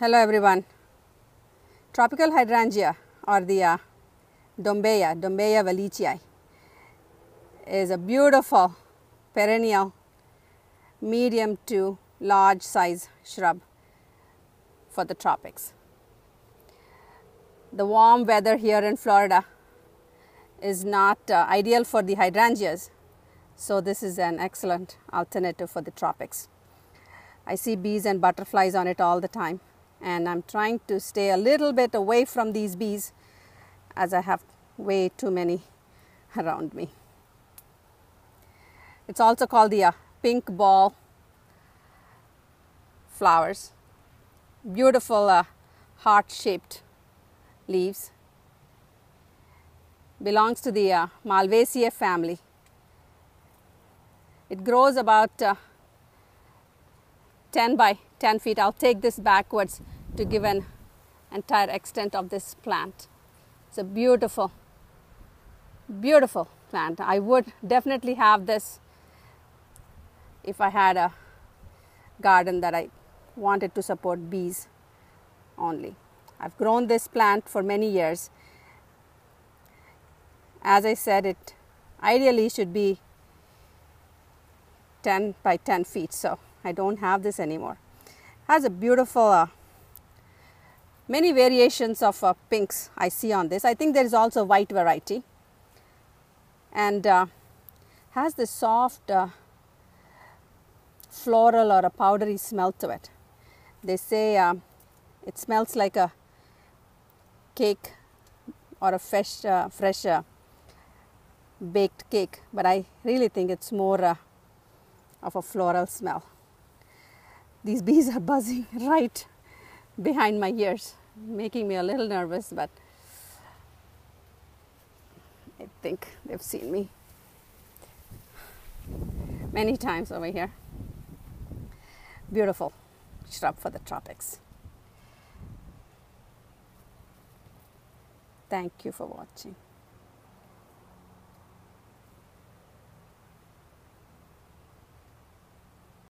Hello everyone. Tropical hydrangea or the uh, Dombeya, Dombeya wallichii is a beautiful perennial medium to large size shrub for the tropics. The warm weather here in Florida is not uh, ideal for the hydrangeas, so this is an excellent alternative for the tropics. I see bees and butterflies on it all the time, and I'm trying to stay a little bit away from these bees as I have way too many around me. It's also called the uh, pink ball flowers. Beautiful uh, heart shaped leaves. Belongs to the uh, Malvaceae family. It grows about uh, 10 by 10 feet. I'll take this backwards to give an entire extent of this plant. It's a beautiful, beautiful plant. I would definitely have this if I had a garden that I wanted to support bees only. I've grown this plant for many years. As I said, it ideally should be 10 by 10 feet, so I don't have this anymore. Has a beautiful, uh, many variations of uh, pinks I see on this. I think there is also white variety and uh, has this soft uh, floral or a powdery smell to it. They say uh, it smells like a cake or a fresh, uh, fresh uh, baked cake, but I really think it's more uh, of a floral smell. These bees are buzzing right behind my ears, making me a little nervous, but I think they've seen me many times over here. Beautiful shrub for the tropics. Thank you for watching.